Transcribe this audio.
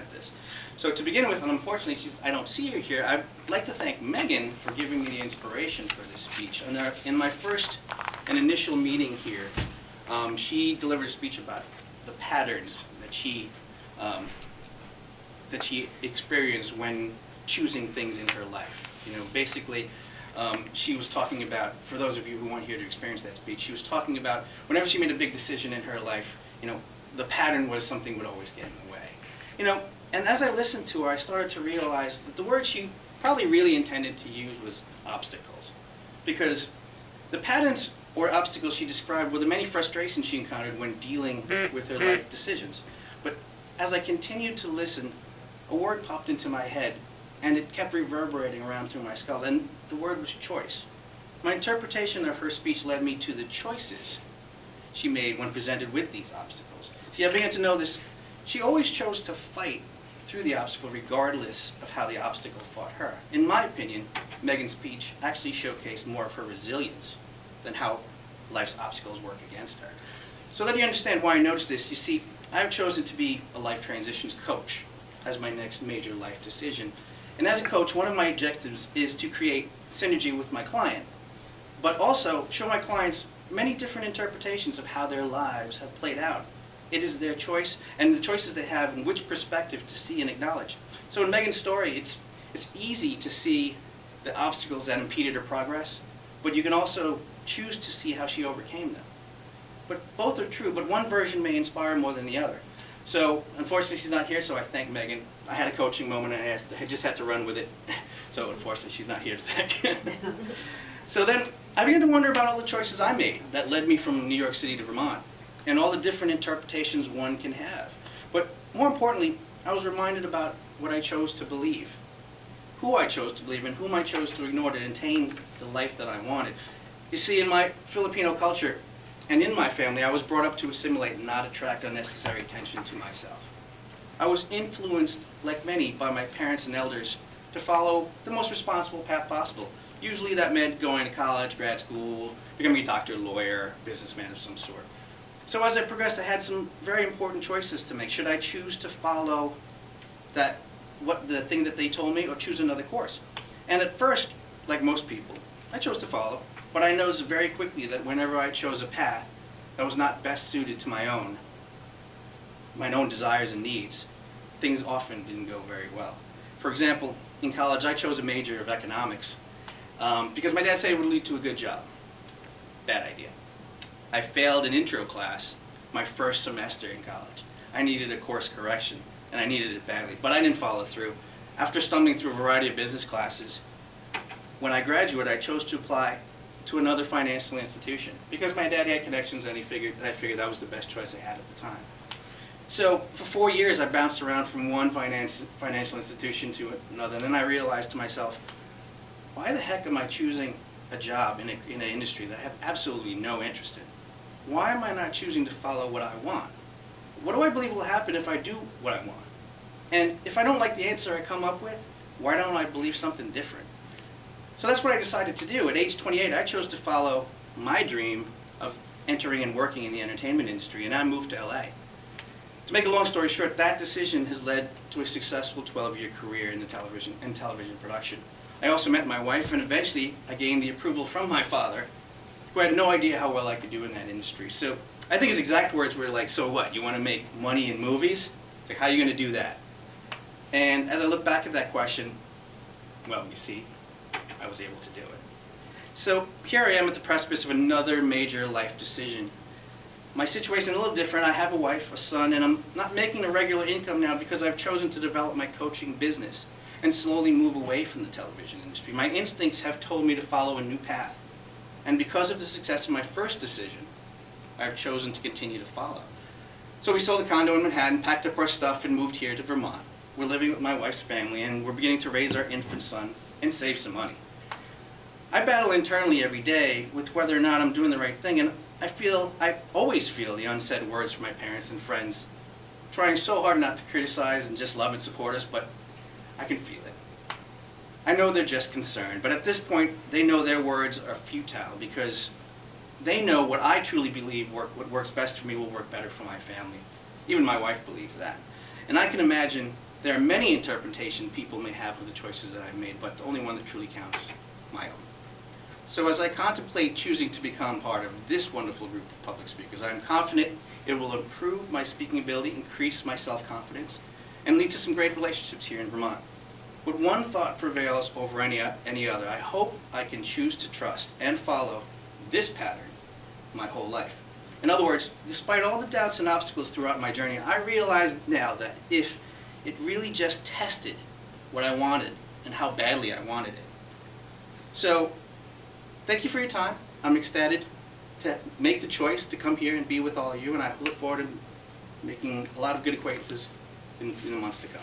at this. So to begin with, and unfortunately, she's, I don't see her here, I'd like to thank Megan for giving me the inspiration for this speech. There, in my first and initial meeting here, um, she delivered a speech about the patterns that she um, that she experienced when choosing things in her life. You know, basically, um, she was talking about, for those of you who weren't here to experience that speech, she was talking about whenever she made a big decision in her life, you know, the pattern was something would always get in the way. You know, and as I listened to her, I started to realize that the word she probably really intended to use was obstacles. Because the patterns or obstacles she described were the many frustrations she encountered when dealing mm-hmm. with her mm-hmm. life decisions. But as I continued to listen, a word popped into my head and it kept reverberating around through my skull, and the word was choice. My interpretation of her speech led me to the choices she made when presented with these obstacles. See, I began to know this. She always chose to fight through the obstacle regardless of how the obstacle fought her. In my opinion, Megan's speech actually showcased more of her resilience than how life's obstacles work against her. So that you understand why I noticed this, you see, I've chosen to be a life transitions coach as my next major life decision. And as a coach, one of my objectives is to create synergy with my client, but also show my clients many different interpretations of how their lives have played out. It is their choice and the choices they have and which perspective to see and acknowledge. So in Megan's story, it's, it's easy to see the obstacles that impeded her progress, but you can also choose to see how she overcame them. But both are true, but one version may inspire more than the other. So unfortunately, she's not here. So I thank Megan. I had a coaching moment, and I, asked, I just had to run with it. so unfortunately, she's not here to thank. so then I began to wonder about all the choices I made that led me from New York City to Vermont, and all the different interpretations one can have. But more importantly, I was reminded about what I chose to believe, who I chose to believe, and whom I chose to ignore to attain the life that I wanted. You see, in my Filipino culture, and in my family, I was brought up to assimilate and not attract unnecessary attention to myself. I was influenced, like many, by my parents and elders to follow the most responsible path possible. Usually that meant going to college, grad school, becoming a doctor, lawyer, businessman of some sort. So as I progressed, I had some very important choices to make. Should I choose to follow that, what the thing that they told me, or choose another course? And at first, like most people, I chose to follow. But I noticed very quickly that whenever I chose a path that was not best suited to my own, my own desires and needs, things often didn't go very well. For example, in college, I chose a major of economics um, because my dad said it would lead to a good job. Bad idea. I failed an intro class my first semester in college. I needed a course correction, and I needed it badly, but I didn't follow through. After stumbling through a variety of business classes, when I graduated, I chose to apply to another financial institution because my dad had connections and he figured I figured that was the best choice I had at the time. So for four years I bounced around from one finance, financial institution to another and then I realized to myself, why the heck am I choosing a job in, a, in an industry that I have absolutely no interest in? Why am I not choosing to follow what I want? What do I believe will happen if I do what I want? And if I don't like the answer I come up with, why don't I believe something different? So that's what I decided to do. At age 28, I chose to follow my dream of entering and working in the entertainment industry, and I moved to LA. To make a long story short, that decision has led to a successful 12-year career in the television in television production. I also met my wife, and eventually I gained the approval from my father, who had no idea how well I could do in that industry. So I think his exact words were like, "So what? You want to make money in movies? Like, how are you going to do that?" And as I look back at that question, well, you see, I was able to do it. So here I am at the precipice of another major life decision. My situation is a little different. I have a wife, a son, and I'm not making a regular income now because I've chosen to develop my coaching business and slowly move away from the television industry. My instincts have told me to follow a new path. And because of the success of my first decision, I've chosen to continue to follow. So we sold the condo in Manhattan, packed up our stuff, and moved here to Vermont. We're living with my wife's family, and we're beginning to raise our infant son and save some money. I battle internally every day with whether or not I'm doing the right thing, and I feel, I always feel the unsaid words from my parents and friends, trying so hard not to criticize and just love and support us, but I can feel it. I know they're just concerned, but at this point, they know their words are futile because they know what I truly believe work, what works best for me will work better for my family. Even my wife believes that. And I can imagine There are many interpretations people may have of the choices that I've made, but the only one that truly counts, my own. So as I contemplate choosing to become part of this wonderful group of public speakers, I am confident it will improve my speaking ability, increase my self-confidence, and lead to some great relationships here in Vermont. But one thought prevails over any, any other. I hope I can choose to trust and follow this pattern my whole life. In other words, despite all the doubts and obstacles throughout my journey, I realize now that if it really just tested what I wanted and how badly I wanted it. So, thank you for your time. I'm ecstatic to make the choice to come here and be with all of you, and I look forward to making a lot of good acquaintances in, in the months to come.